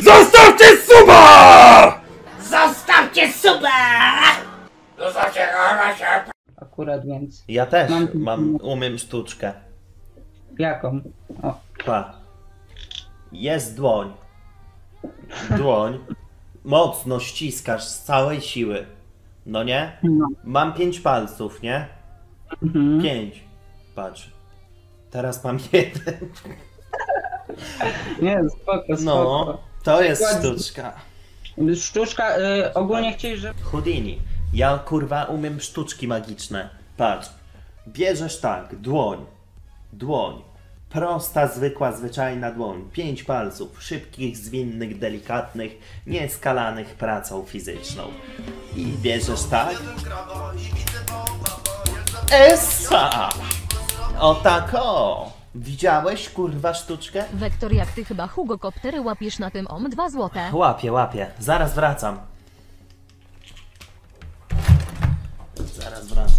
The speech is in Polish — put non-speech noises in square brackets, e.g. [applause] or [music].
Zostawcie suba! Zostawcie suba! Akurat więc. Ja też Mam- mam, umiem sztuczkę. Jaką? O, Pa. Jest dłoń. Dłoń. Mocno ściskasz z całej siły. No nie? no. Mam pięć palców, nie? Mhm. Pięć. Patrz. Teraz mam [laughs] jeden. Nie, spoko, spoko. No, to jest Dokładnie. sztuczka. Sztuczka, y, ogólnie chcieli, że... Houdini. Ja kurwa umiem sztuczki magiczne. Patrz. Bierzesz tak, dłoń. Dłoń. Prosta, zwykła, zwyczajna dłoń. Pięć palców. Szybkich, zwinnych, delikatnych, nieskalanych pracą fizyczną. I bierzesz tak. Essa! O tak o! Widziałeś kurwa sztuczkę? Wektor, jak ty chyba Hugo Koptery łapiesz na tym om 2 złote. Łapię, łapię. Zaraz wracam. Zaraz wracam.